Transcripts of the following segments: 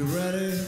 You ready?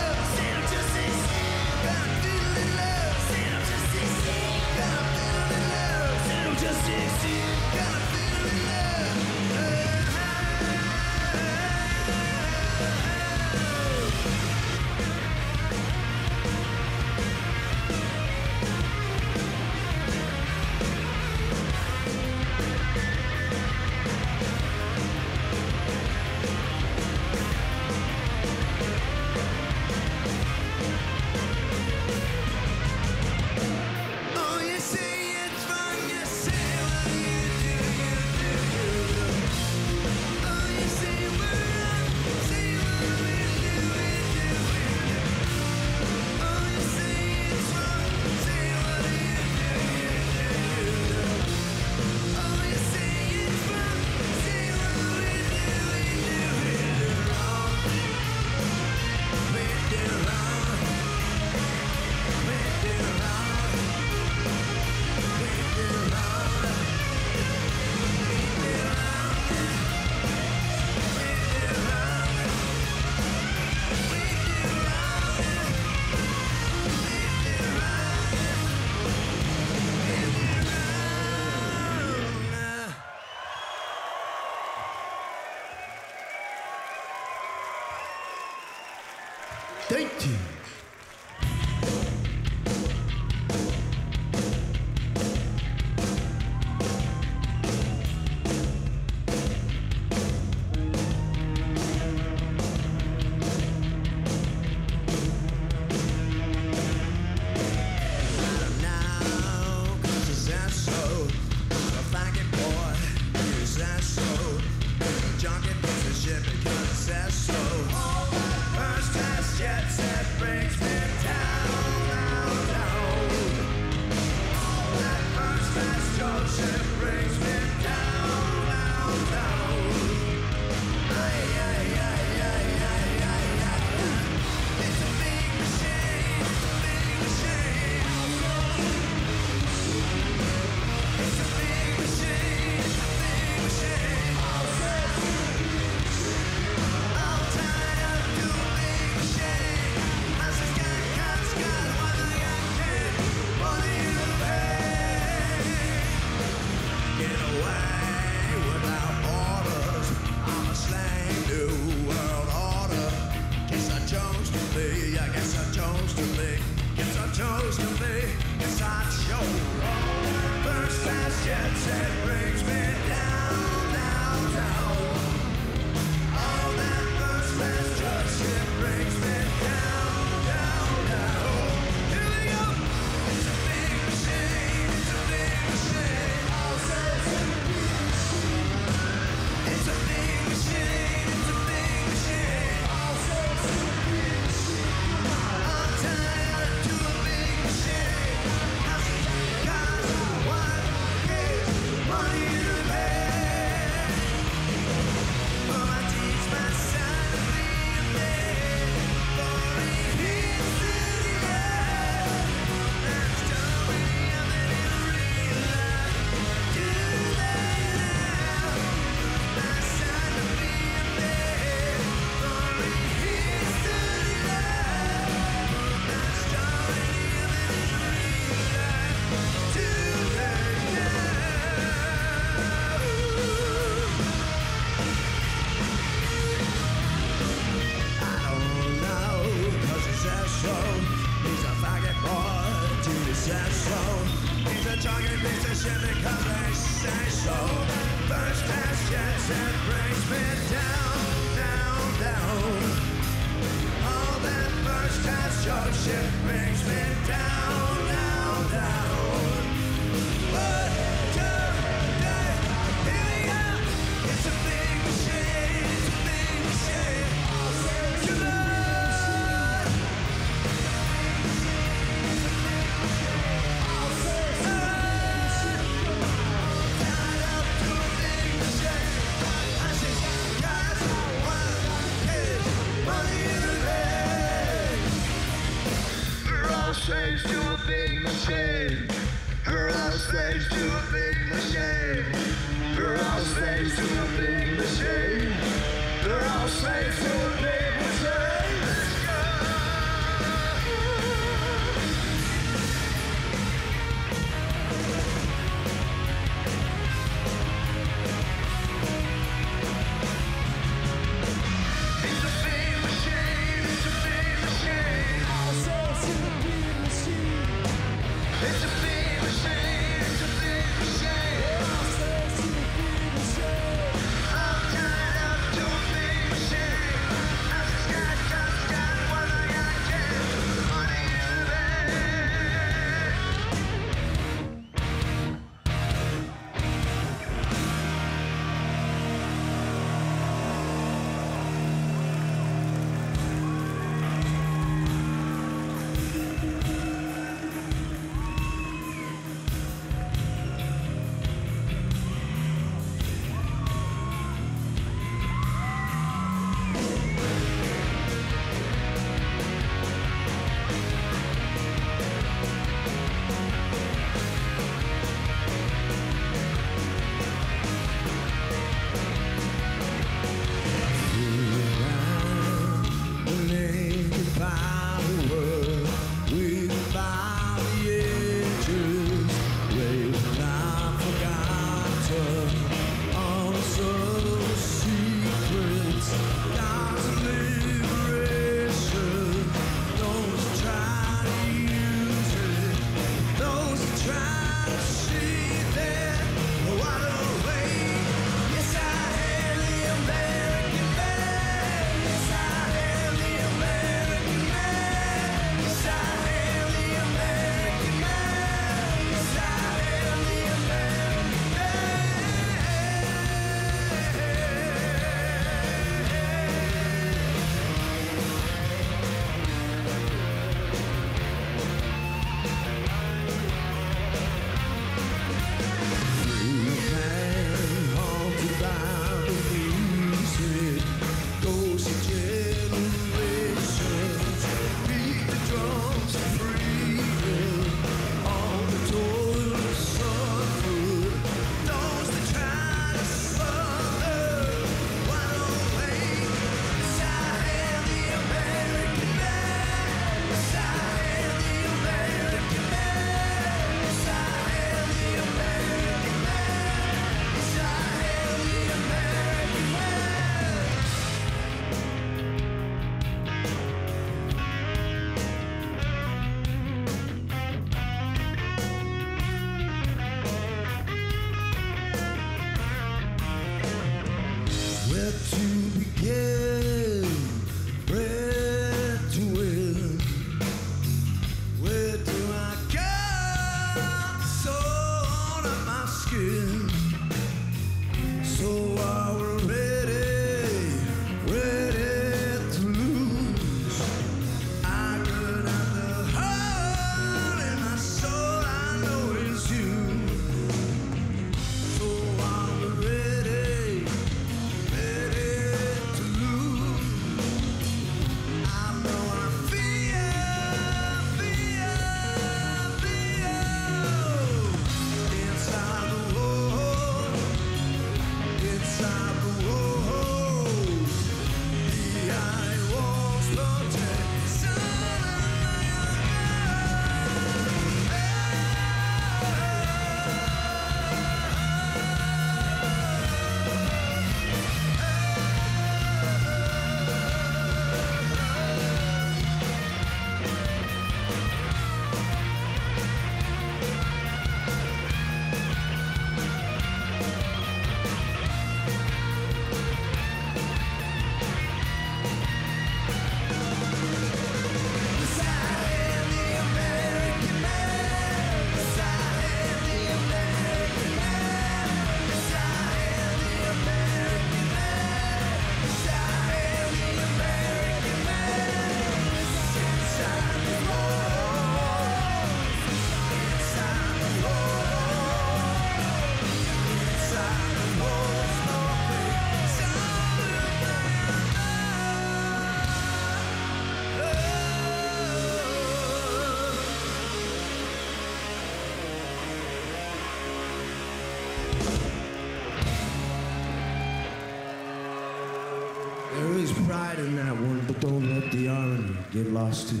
Lost to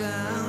no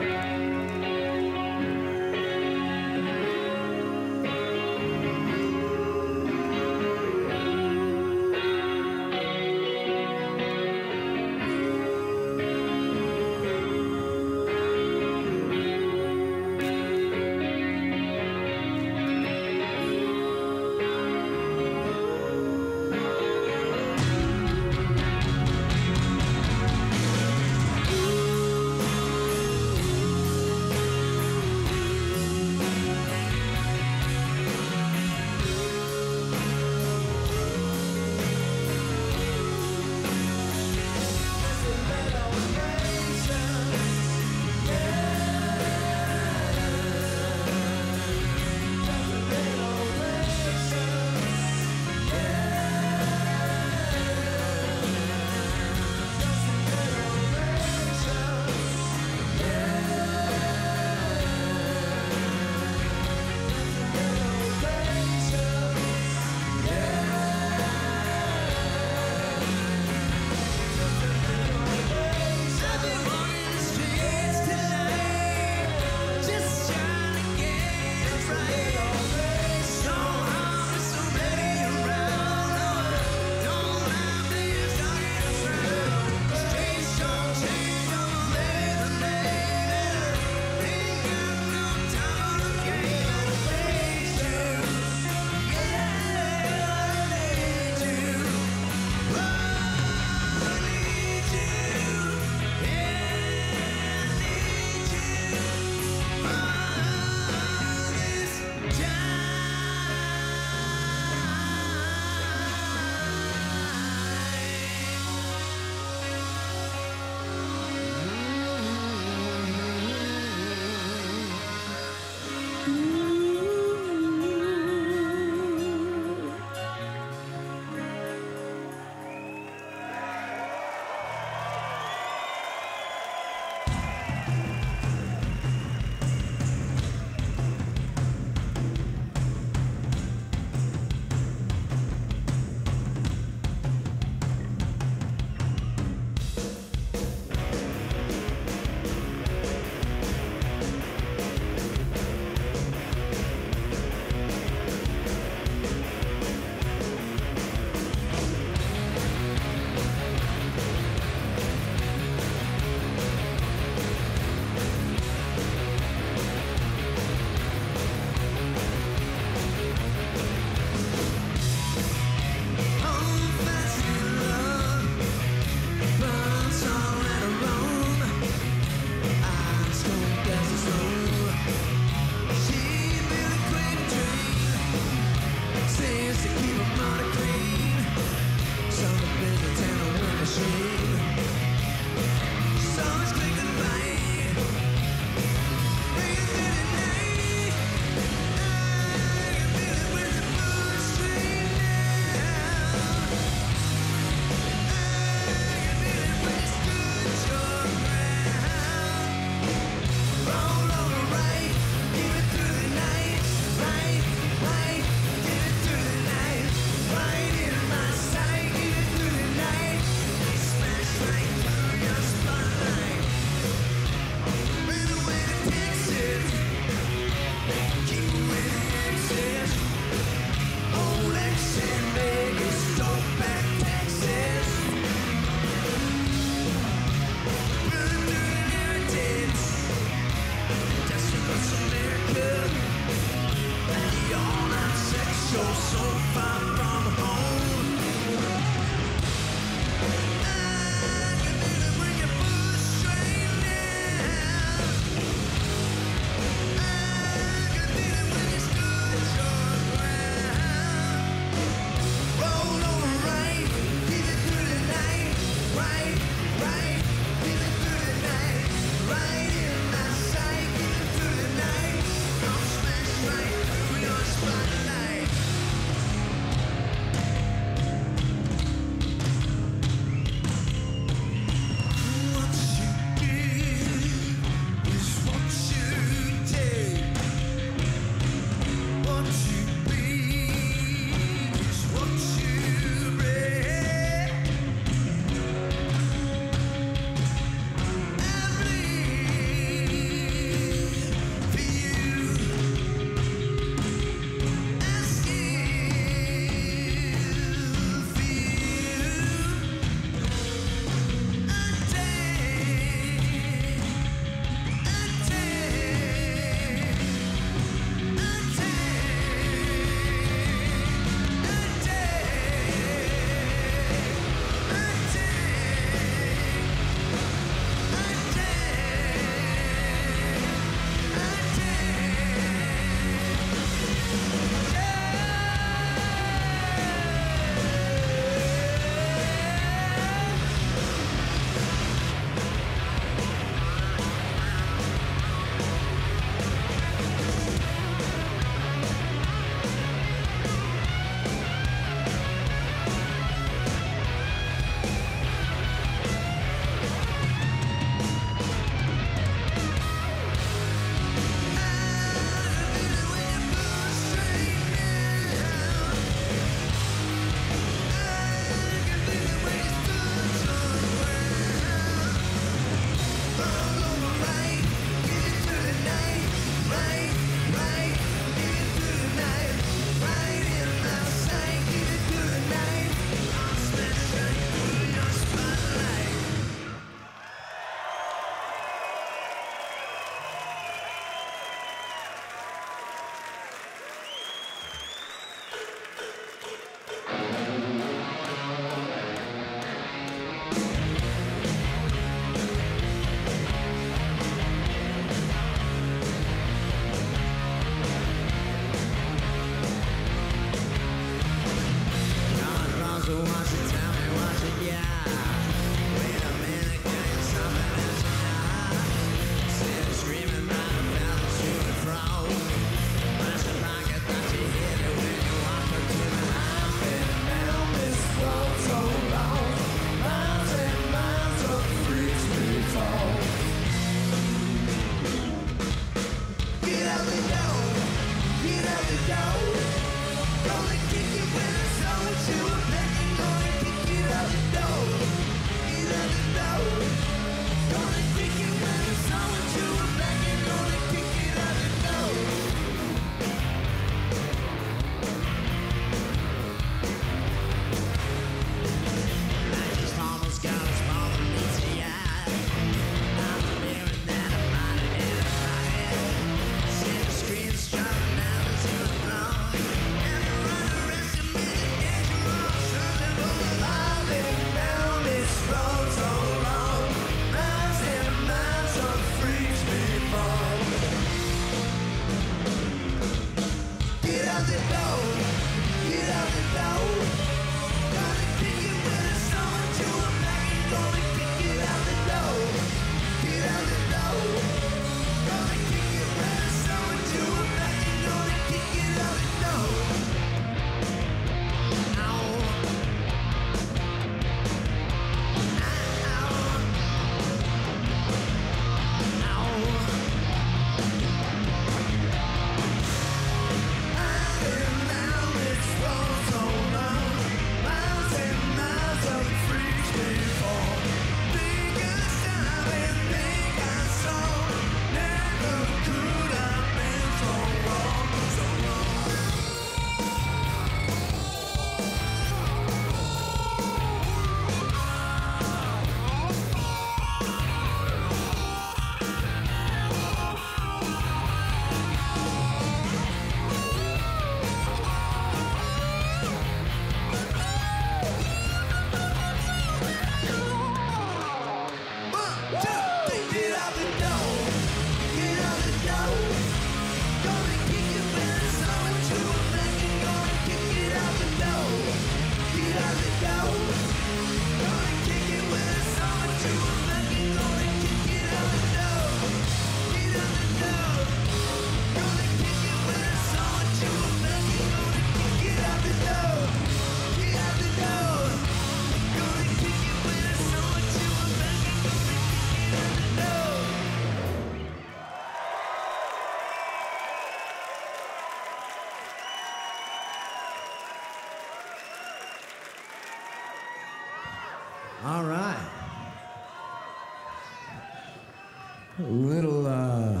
a little uh,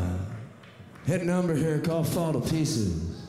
hit number here called Fall to Pieces.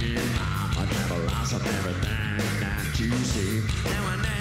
A devil lost of everything that you see. Now I.